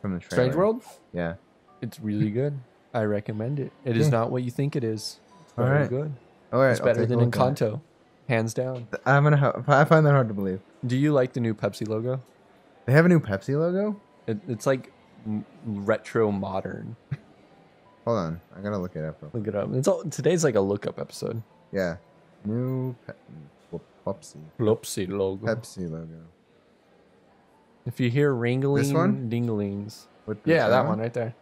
from the trailer. Strange World. Yeah. It's really good. I recommend it. It is Yeah. not what you think it is. It's All very right. good. All right. It's I'll better take a than look at it. Encanto, hands down. I'm gonna. Ha- I find that hard to believe. Do you like the new Pepsi logo? They have a new Pepsi logo. It, it's like m- retro modern. Hold on, I gotta look it up. real- Look it up. It's all, today's like a look up episode. Yeah, new pe- Pepsi Pepsi logo. Pepsi logo. If you hear ringling, one? dinglings. The- Yeah, that one right there.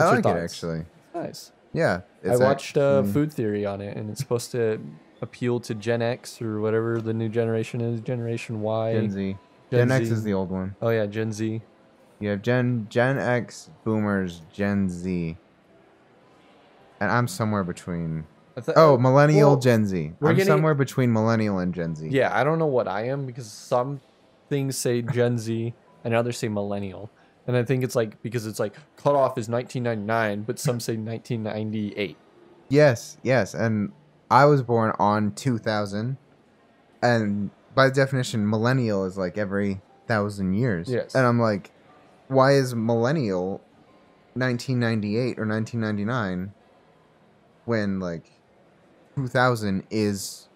I What's your like it actually. Nice. Yeah, I watched uh, actually- Food Theory on it, and it's supposed to appeal to Gen X or whatever the new generation is, Generation Y. Gen Z. Gen Gen X Z. is the old one. Oh yeah, Gen Z. You have Gen Gen X, Boomers, Gen Z, and I'm somewhere between. Th- Oh, Millennial, well, Gen Z. we're I'm getting- somewhere between Millennial and Gen Z. Yeah, I don't know what I am because some things say Gen Z and others say millennial. And I think it's like because it's like cutoff is 1999, but some say 1998. Yes, yes, and I was born on 2000, and by definition, millennial is like every thousand years. Yes. and I'm like, why is millennial 1998 or 1999 when like 2000 is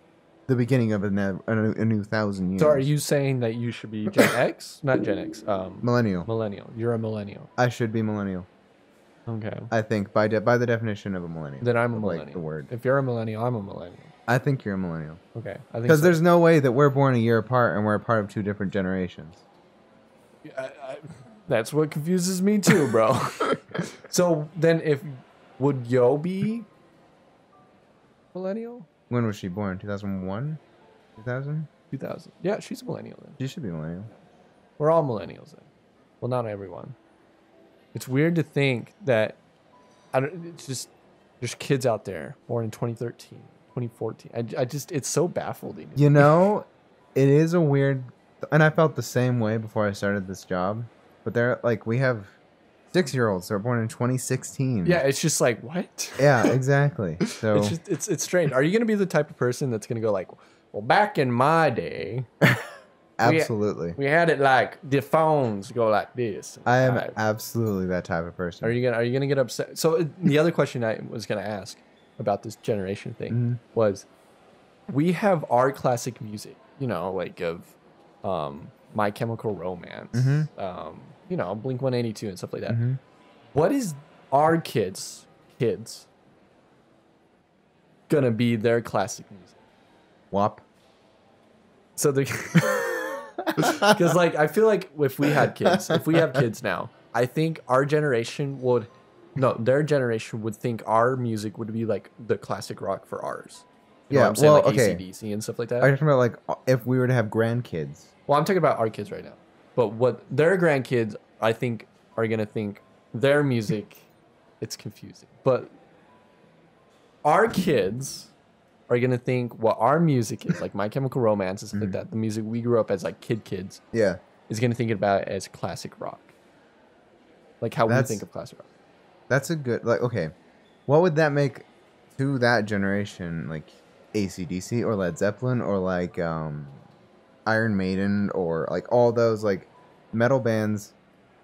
the beginning of a, ne- a, new- a new thousand years? So are you saying that you should be Gen X? Not Gen X. Um, millennial? millennial. You're a millennial. I should be millennial. Okay. I think by de- by the definition of a millennial. Then I'm a millennial. Like the word. If you're a millennial, I'm a millennial. I think you're a millennial Okay. I think because so. there's no way that we're born a year apart and we're a part of two different generations. I, I, that's what confuses me too, bro. so then, if would Yo be millennial? When was she born? 2001? 2000? 2000. Yeah, she's a millennial then. She should be a millennial. We're all millennials then. Well, not everyone. It's weird to think that I don't. It's just there's kids out there born in 2013, 2014. I, I just it's so baffling. You know, it is a weird, and I felt the same way before I started this job. But they're like, we have six year olds that were born in 2016. Yeah, it's just like what? Yeah, exactly. So It's just it's it's strange. Are you gonna be the type of person that's gonna go like, well, back in my day, absolutely. we had it like the phones go like this. I am Right. absolutely that type of person. Are you gonna Are you gonna get upset? So uh, the other question I was gonna ask about this generation thing Mhm. was, we have our classic music, you know, like of um, My Chemical Romance, Mhm. um, you know, Blink 182 and stuff like that. Mhm. What is our kids, kids, gonna be their classic music? WAP. So the because like I feel like if we had kids, if we have kids now, I think our generation would no, their generation would think our music would be like the classic rock for ours. You know Yeah, what I'm saying? well, like okay. AC/DC and stuff like that. Are you talking about like uh, if we were to have grandkids? Well, I'm talking about our kids right now. But what their grandkids, I think, are gonna think their music, it's confusing. But our kids are gonna think what our music is, like My Chemical Romance and stuff like mm-hmm. that. The music we grew up as like kid kids Yeah. is gonna think about it as classic rock. Like how That's- we think of classic rock. That's a good like okay. What would that make to that generation like ACDC or Led Zeppelin or like um Iron Maiden or like all those like metal bands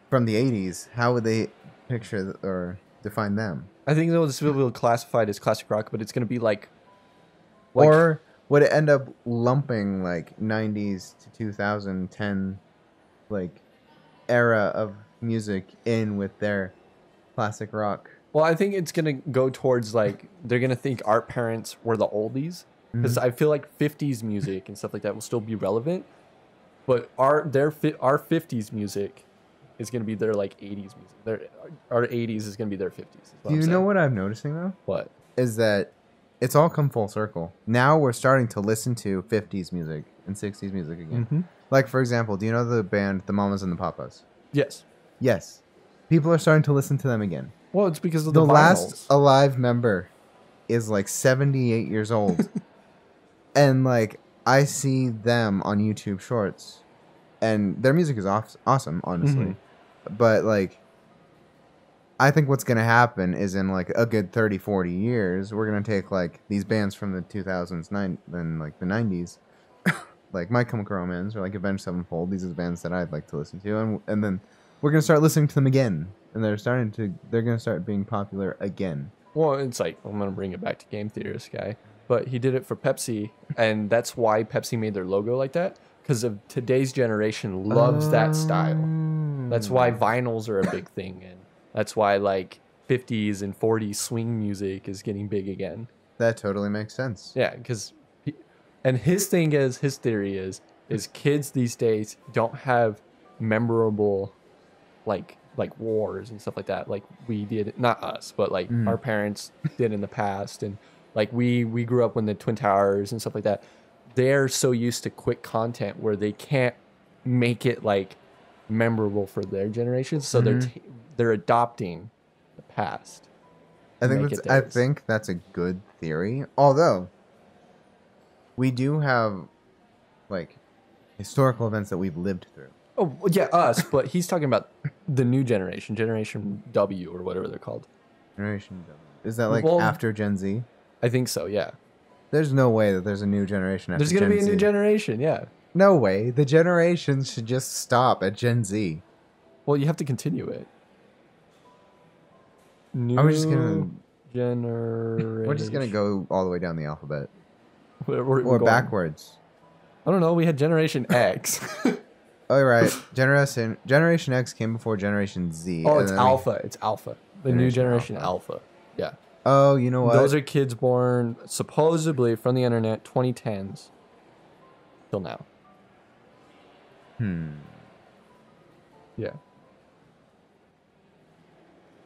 from the 80s, how would they picture th- or define them? I think they'll still be classified as classic rock, but it's gonna be like, like or would it end up lumping like 90s to 2010 like era of music in with their classic rock? Well, I think it's gonna go towards like they're gonna think our parents were the oldies because I feel like '50s music and stuff like that will still be relevant, but our their our '50s music is gonna be their like '80s music. Their our '80s is gonna be their '50s. is Do you know what I'm noticing though? what? is that it's all come full circle. Now we're starting to listen to 50s music and 60s music again. Mhm. Like for example, do you know the band The Mamas and the Papas? Yes. Yes. People are starting to listen to them again. Well, it's because of the, The, last alive member is like 78 years old. and like I see them on YouTube Shorts and their music is off- awesome, honestly. Mhm. But like I think what's going to happen is in like a good 30 40 years, we're going to take like these bands from the 2000s, nine then like the 90s, like My Chemical Romance or like Avenged Sevenfold. These are the bands that I'd like to listen to and and then we're going to start listening to them again and they're starting to they're going to start being popular again. Well, it's like I'm gonna bring it back to game theorist guy, but he did it for Pepsi, and that's why Pepsi made their logo like that because of today's generation loves that style. That's why oh. vinyls are a big thing, and that's why like 50s and 40s swing music is getting big again. That totally makes sense. Yeah, because and his thing is his theory is is kids these days don't have memorable like like wars and stuff like that like we did not us but like Mm. our parents did in the past and like we we grew up when the twin towers and stuff like that they're so used to quick content where they can't make it like memorable for their generation so they're Mhm. t- they're adopting the past I think that's I think that's a good theory. Although we do have like historical events that we've lived through. Oh yeah, us. But he's talking about the new generation, Generation W or whatever they're called. Generation W. Is that like Well- after Gen Z? I think so. Yeah. There's no way that there's a new generation after Gen Z. There's gonna Gen be a new generation. Yeah. No way. The generations should just stop at Gen Z. Well, you have to continue it. New Are we just gonna- generation? We're just gonna go all the way down the alphabet we're or going- backwards. I don't know. We had Generation X. All right, Generation Generation X came before Generation Z. oh, it's then we- Alpha. It's Alpha. The new Generation generation Alpha. Yeah. Oh, you know what? Those are kids born supposedly from the internet 2010s till now. hmm. Yeah.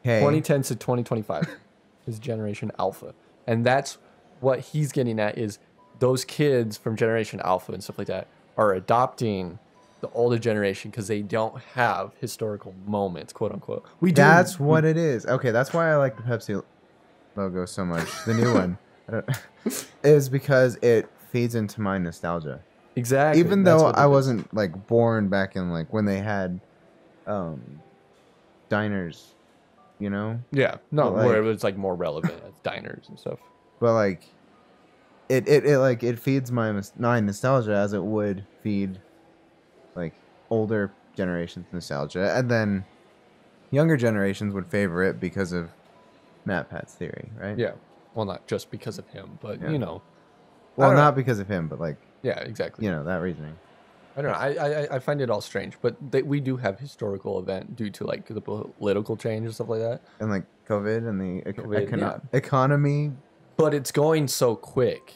Okay. 2010 to 2025 is generation alpha and that's what he's getting at is those kids from generation alpha and stuff like that are adopting the older generation because they don't have historical moments quote unquote we do That's what it is. Okay, that's why I like the Pepsi logo so much. The new one is because it feeds into my nostalgia. exactly Even though I wasn't like born back in like when they had um diners, you know? yeah no but, where it like- was like more relevant as diners and stuff But like it it, it like it feeds my my nostalgia as it would feed like older generations nostalgia and then younger generations would favor it because of MatPat's theory, right? yeah well not just because of him but Yeah. you know Well, don't know. because of him, but like Yeah, exactly. you know that reasoning. I don't know. I, I I find it all strange, but they, we do have historical event due to like the political change and stuff like that. And like COVID and the COVID, econo- economy. But it's going so quick,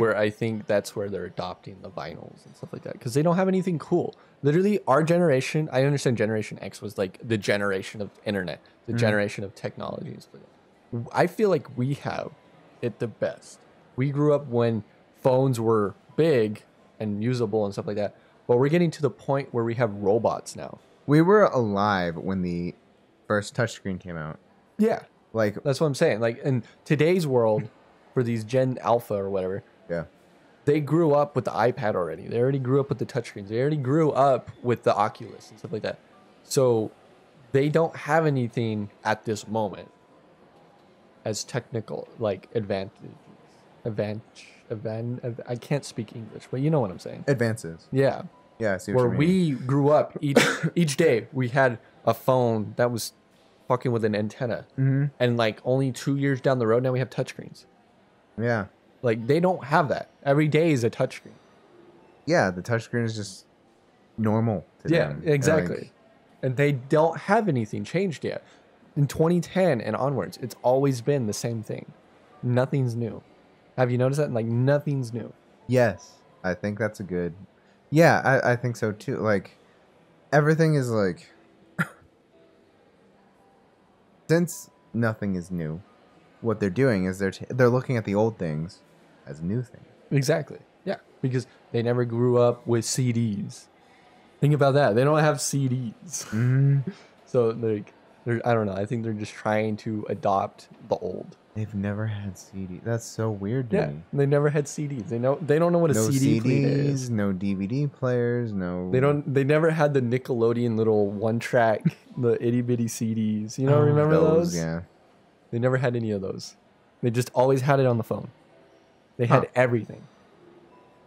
where I think that's where they're adopting the vinyls and stuff like that because they don't have anything cool. Literally, our generation. I understand Generation X was like the generation of internet, the mm-hmm. generation of technology and stuff like that. I feel like we have it the best. We grew up when phones were big and usable and stuff like that. But we're getting to the point where we have robots now. We were alive when the first touchscreen came out. Yeah, Like that's what I'm saying. Like in today's world, for these Gen Alpha or whatever, yeah, they grew up with the iPad already. They already grew up with the touchscreens. They already grew up with the Oculus and stuff like that. So they don't have anything at this moment as technical, like advantages. Advantage, advan, I can't speak English, but you know what I'm saying. advances. Yeah. Yeah, I see what Where we grew up, each each day we had a phone that was fucking with an antenna, hmm and like only two years down the road, now we have touchscreens. Yeah, Like they don't have that. Every day is a touchscreen. yeah. The touchscreen is just normal. To Yeah, them. exactly. Like, and they don't have anything changed yet. In 2010 and onwards, it's always been the same thing. Nothing's new. Have you noticed that? Like nothing's new. yes, I think that's a good. Yeah, I, I think so too. Like everything is like since nothing is new, what they're doing is they're t- they're looking at the old things as new thing. Exactly. Yeah, because they never grew up with CDs. Think about that. They don't have CDs. Mm-hmm. So like they're I don't know. I think they're just trying to adopt the old. They've never had CD. That's so weird to Yeah. me. They never had CDs. They know they don't know what a No CD player CDs, is. no DVD players, no. They don't. They never had the Nickelodeon little one track, the itty bitty CDs. You know, Oh, remember those? Yeah. They never had any of those. They just always had it on the phone. They had Huh. everything,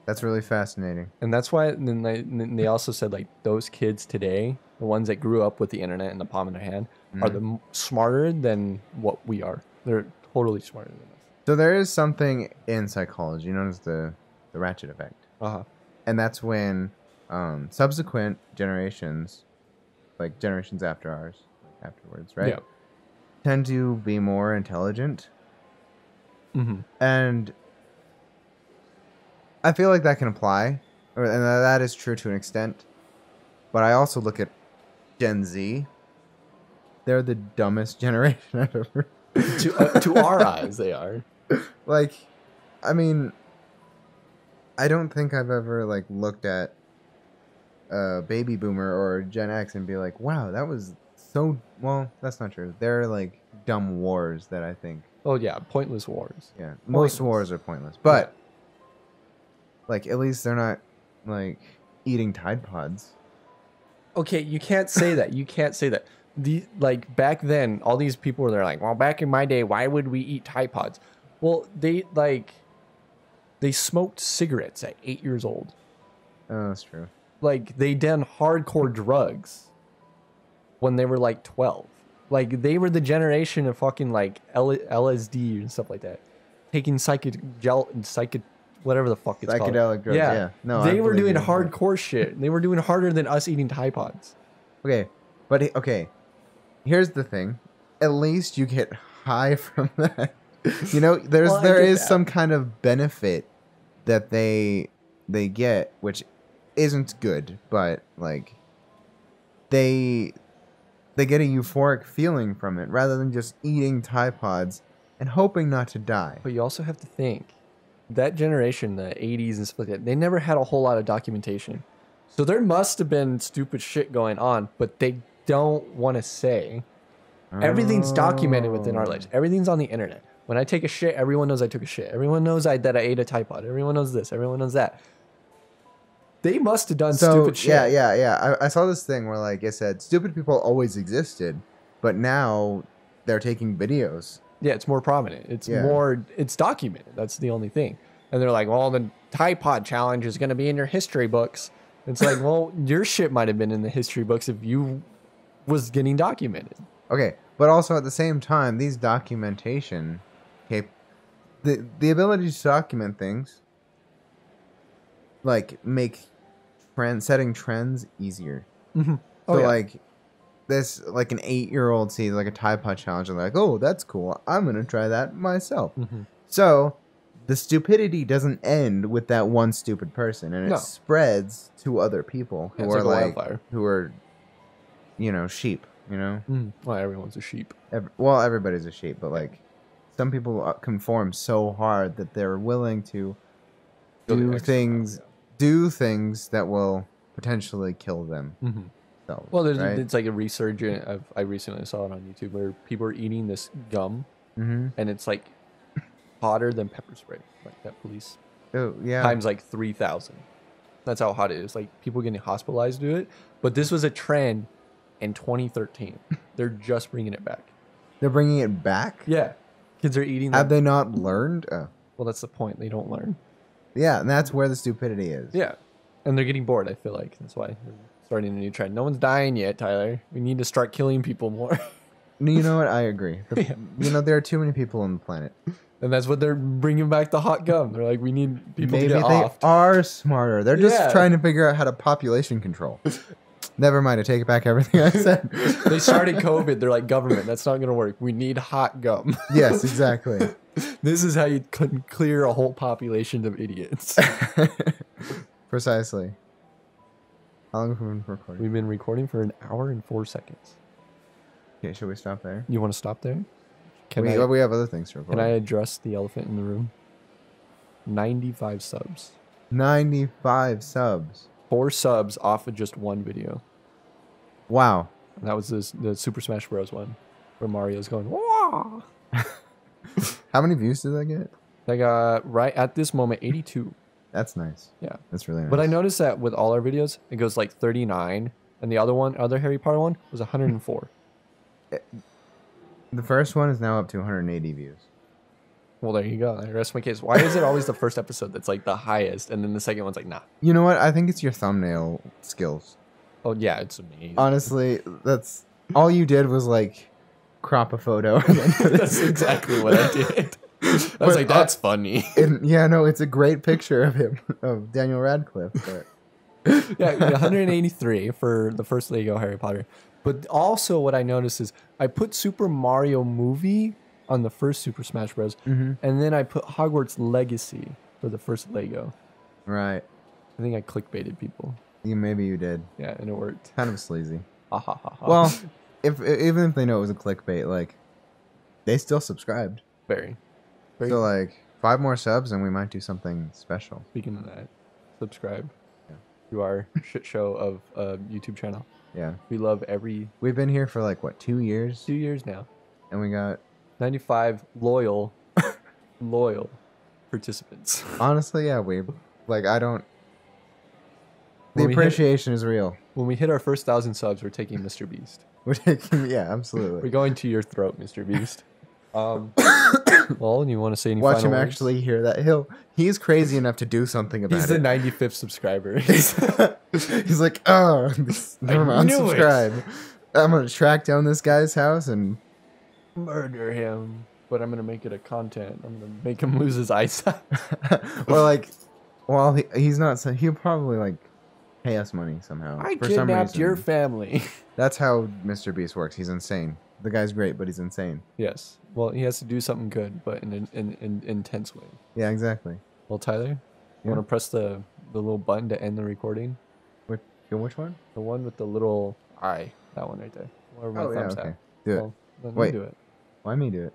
That's really fascinating. and that's why. Then they, they also said like those kids today, the ones that grew up with the internet in the palm of their hand, are Mm-hmm. the smarter than what we are. They're totally smarter than us. So there is something in psychology known as the the ratchet effect, Uh huh. and that's when um, subsequent generations, like generations after ours, afterwards, right, Yeah. tend to be more intelligent, Mm-hmm. and I feel like that can apply, and that is true to an extent. But I also look at Gen Z. They're the dumbest generation I've ever. to uh, to our eyes, they are. like i mean i don't think i've ever like looked at a baby boomer or gen x and be like wow that was so well that's not true they're like dumb wars that i think Oh yeah, pointless wars. yeah most wars are pointless but like at least they're not like eating tide pods okay, you can't say that. You can't say that. The like back then, all these people were there like, well, back in my day, why would we eat Tide Pods? Well, they like they smoked cigarettes at eight years old. oh that's true Like they done hardcore drugs when they were like twelve. Like they were the generation of fucking like L- LSD and stuff like that, taking psychic gel, psychic, whatever the fuck it's called. Psychedelic drugs, yeah. No, I they were doing you. hardcore shit. They were doing harder than us eating Tide Pods. Okay, but okay, here's the thing. At least you get high from that. You know, there's Well, I there is that. some kind of benefit that they they get, which isn't good, but like they they get a euphoric feeling from it rather than just eating Tide Pods and hoping not to die. But you also have to think that generation, the 80s and stuff like that, they never had a whole lot of documentation. So there must have been stupid shit going on, but they don't want to say. Everything's documented within our Oh. lives. Everything's on the internet. When I take a shit, everyone knows I took a shit. Everyone knows I that I ate a Tide Pod. Everyone knows this. Everyone knows that. They must have done So stupid shit. yeah, yeah, yeah. I, I saw this thing where like it said stupid people always existed, but now they're taking videos. Yeah, it's more prominent. It's Yeah. more it's documented. That's the only thing. And they're like, well, the Tide Pod challenge is going to be in your history books. It's like, well, your shit might have been in the history books if you was getting documented. Okay, but also at the same time, these documentation cap- the the ability to document things like make trend setting trends easier. Mm-hmm. So like this like an eight year old sees like a Tide Pod challenge and they're like, oh that's cool. I'm gonna try that myself. hmm So the stupidity doesn't end with that one stupid person and it No. spreads to other people who Yeah, are like like who are you know, sheep, you know? Mm. Well, everyone's a sheep. Ev- well, everybody's a sheep, but like some people uh, conform so hard that they're willing to do things do things that will potentially kill them. yeah. Well, there's right? it's like a resurgent of I recently saw it on YouTube where people are eating this gum mm-hmm. and it's like hotter than pepper spray, like that police Oh yeah, times like three thousand. That's how hot it is. Like people getting hospitalized to it. But this was a trend in 2013. They're just bringing it back. they're bringing it back. Yeah, kids are eating. Have they not learned? Oh. Well, that's the point. They don't learn. Yeah, and that's where the stupidity is. Yeah, and they're getting bored. I feel like that's why they're starting a new trend. No one's dying yet, Tyler. We need to start killing people more. You know what? I agree. The- Yeah. You know there are too many people on the planet. And that's what they're bringing back the hot gum. They're like, we need people Maybe to they get off. are smarter. They're just Yeah. trying to figure out how to population control. Never mind. I take back. Everything I said. they started COVID. They're like, government, that's not going to work. We need hot gum. yes, exactly. this is how you can clear a whole population of idiots. Precisely. How long have we been recording? We've been recording for an hour and four seconds. Okay, should we stop there? You want to stop there? Can, we, I, we have other things to record. can I address the elephant in the room? 95 subs. 95 subs. Four subs off of just one video. Wow. And that was this, the Super Smash Bros. one where Mario's going, Wah! How many views did that get? I got right at this moment 82. That's nice. Yeah. That's really nice. But I noticed that with all our videos, it goes like 39, and the other one, other Harry Potter one, was 104. Eh, the first one is now up to 180 views. well, there you go. I rest my case. Why is it always the first episode that's like the highest, and then the second one's like, nah? You know what? I think it's your thumbnail skills. Oh yeah, it's amazing. Honestly, that's all you did was like crop a photo. and then that's exactly what I did. I was But, like, that's funny. And yeah, no, it's a great picture of him, of Daniel Radcliffe. But yeah, 183 for the first Lego Harry Potter. But also, what I noticed is I put Super Mario movie on the first Super Smash Bros. Mhm. and then I put Hogwarts Legacy for the first Lego. right, I think I clickbaited people. you maybe you did. Yeah, and it worked. Kind of sleazy. Ha ha ha ha. Well, if even if they know it was a clickbait, like they still subscribed. very. Very. So like five more subs and we might do something special. Speaking of that, subscribe Yeah. to our shit show of uh, YouTube channel. Yeah, We love every we've been here for like what two years, two years now. and we got 95 loyal, loyal participants. honestly, yeah, we like I don't. The we hit- appreciation is real. When we hit our first thousand subs, we're taking Mr. Beast. We're taking, yeah, absolutely. We're going to your throat, Mr. Beast. Um, well, you want to say any Watch him words? actually hear that. He'll he's crazy enough to do something about it. He's the it. 95th subscriber. he's like, oh, this, never mind, knew it." unsubscribe. I'm gonna track down this guy's house and Murder him. But I'm gonna make it a content. I'm gonna make him lose his eyesight. well, like, well, he, he's not. So he'll probably like pay us money somehow. I for some kidnapped your family. That's how Mr. Beast works. He's insane. The guy's great, but he's insane. yes. Well, he has to do something good, but in an in, in, intense way. Yeah, exactly. Well, Tyler, you Yeah. want to press the the little button to end the recording? Which, which one? The one with the little eye. That one right there. Where my Oh yeah, okay. at. Do it. Well, then Wait. do it. Why me do it?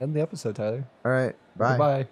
End the episode, Tyler. All right. Bye. Goodbye.